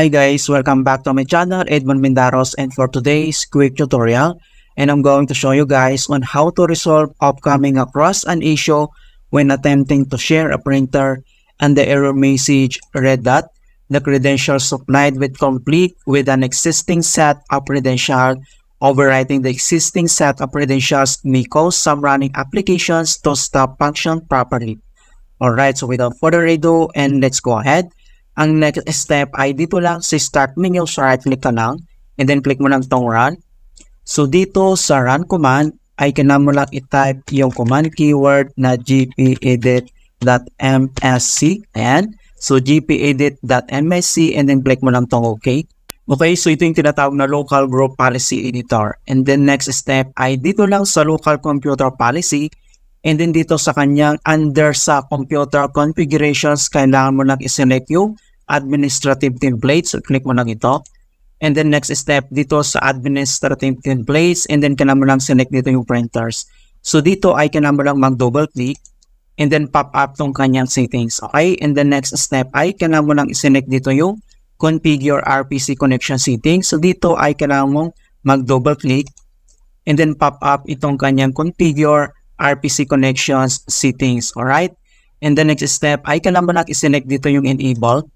Hi guys, welcome back to my channel, Edmond Mendaros and for today's quick tutorial, and I'm going to show you guys on how to resolve upcoming across an issue when attempting to share a printer and the error message read that the credentials supplied with complete with an existing set of credentials overwriting the existing set of credentials may cause some running applications to stop function properly. Alright, so without further ado, and let's go ahead. Ang next step ay dito lang sa start menu, so right click ka lang, and then click mo lang tong run. So dito sa run command, ay kailangan mo lang i-type yung command keyword na gpedit.msc. Ayan. So gpedit.msc and then click mo lang tong okay. Okay, so ito yung tinatawag na local group policy editor. And then next step ay dito lang sa local computer policy and then dito sa kanyang under sa computer configurations, kailangan mo lang i-select yung administrative template. So click mo lang ito. And then next step dito sa administrative templates and then kailangan mo lang select dito yung printers. So dito ay kailangan mo lang mag-double click and then pop up tong kanyang settings. Okay? And then next step ay kailangan mo lang i-select dito yung configure RPC connection settings. So dito ay kailangan mong mag-double click and then pop up itong kanyang configure RPC connections settings. Alright? And the next step ay kailangan mo lang i-select dito yung enable.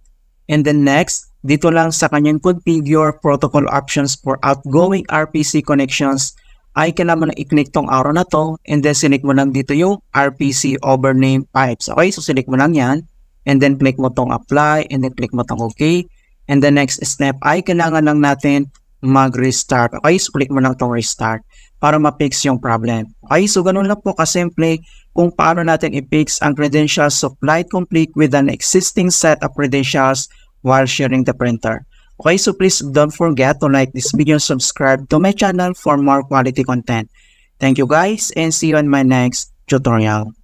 And then next, dito lang sa kanyang configure protocol options for outgoing RPC connections ay kailangan mo lang i-click tong arrow na to and then select mo lang dito yung RPC over name pipes. Okay? So select mo lang yan and then click mo tong apply and then click mo tong okay. And the next step ay kailangan lang natin mag-restart. Okay, so click mo lang tong restart para ma-fix yung problem. Okay, so ganun lang po kasimple kung paano natin i-fix ang credentials supplied complete with an existing set of credentials while sharing the printer. Okay, so please don't forget to like this video and subscribe to my channel for more quality content. Thank you guys and see you on my next tutorial.